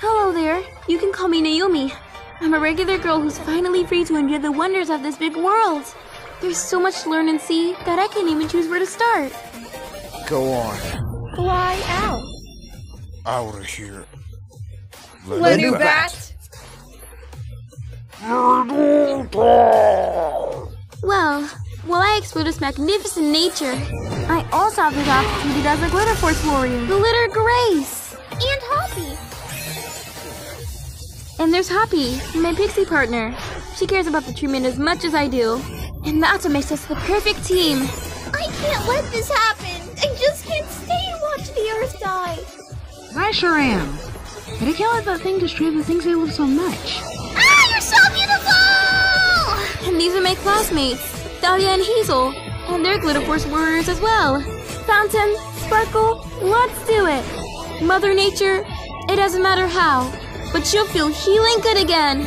Hello there. You can call me Naomi. I'm a regular girl who's finally free to enjoy the wonders of this big world. There's so much to learn and see that I can't even choose where to start. Go on. Fly out. Out of here. Lenu Bat. Well, while I explore this magnificent nature, I also have this opportunity as a Glitter Force warrior, Glitter Grace. And Hoppy. And there's Hoppy, my pixie partner. She cares about the treatment as much as I do. And that's what makes us the perfect team. I can't let this happen. I just can't stay and watch the Earth die. I sure am. But I can't let that thing destroy the things I love so much. Ah, you're so beautiful! And these are my classmates, Dahlia and Hazel. And they're Glitter Force warriors as well. Fountain, Sparkle, let's do it. Mother Nature, it doesn't matter how, but she'll feel healing good again.